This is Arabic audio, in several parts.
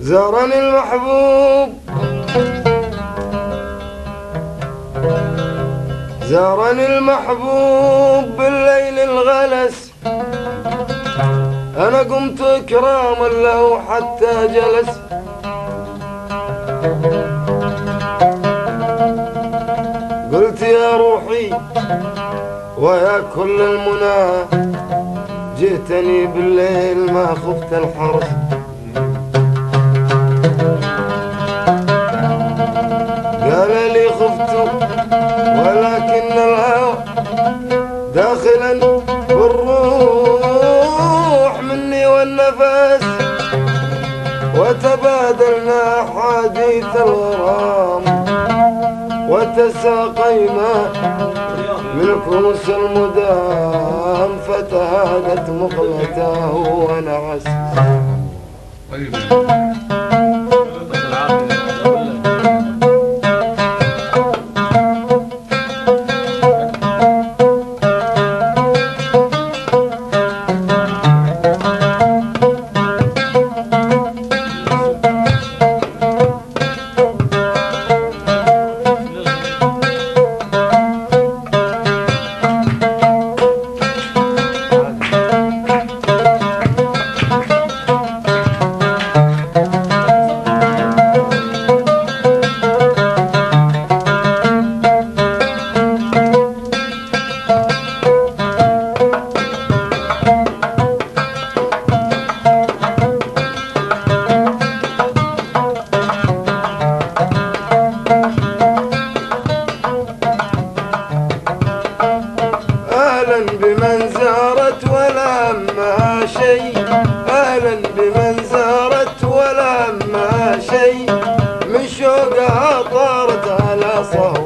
زارني المحبوب. زارني المحبوب بالليل الغلس. أنا قمت إكراما له حتى جلس. قلت يا روحي ويا كل المنى. جئتني بالليل ما خفت الحرس قال لي خفت ولكن الهوى داخلا بالروح مني والنفس. وتبادلنا حديث الغرام وتساقينا من كوس المدام فتهادت مقلته ونعس. شيء من شوقها طارت على صهوة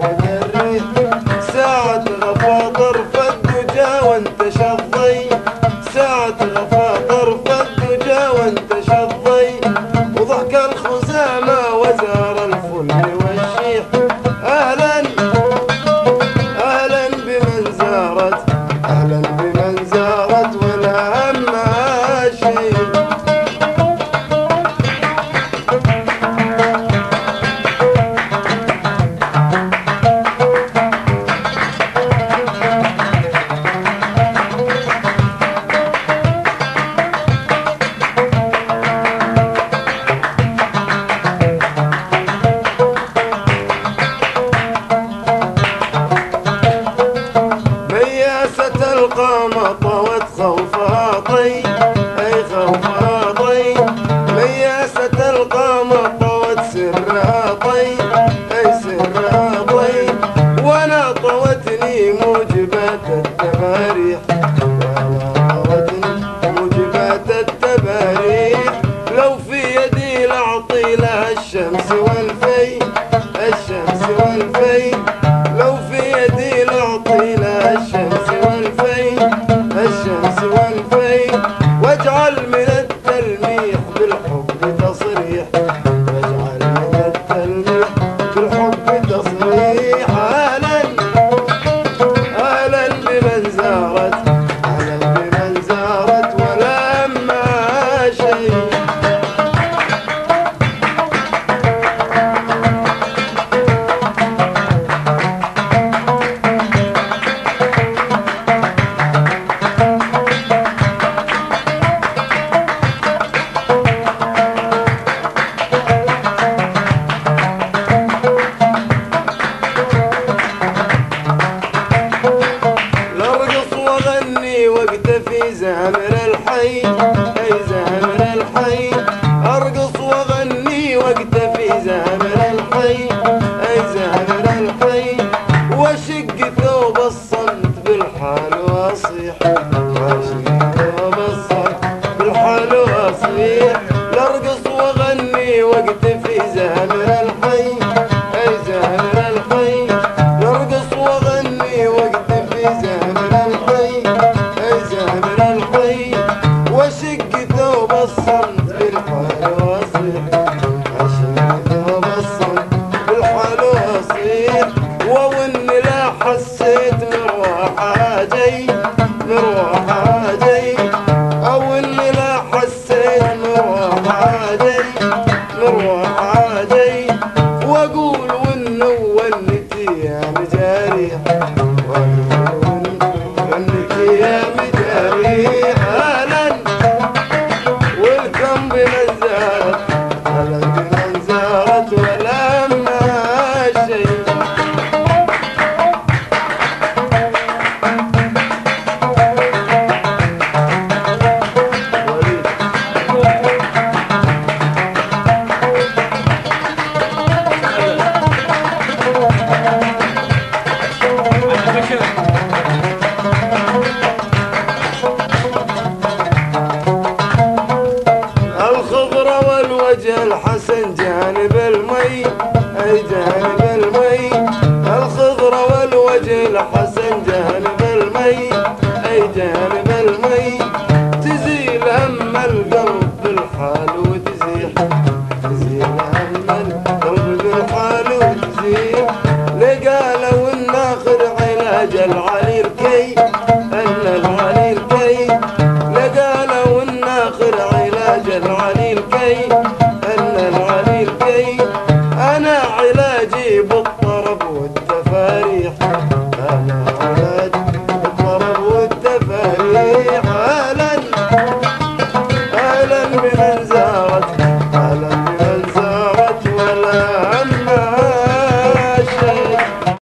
الشمس والفي. واغني وقت في زمن الحي أي زمن الحي. نرقص وأغني وقت في زمن الحي أي زمن الحي. واشق ثوب الصمت الحسن جانب المي أي جانب المي الخضرة والوجه الحسن جانب المي أي جانب المي تزيل هم القلب بالحال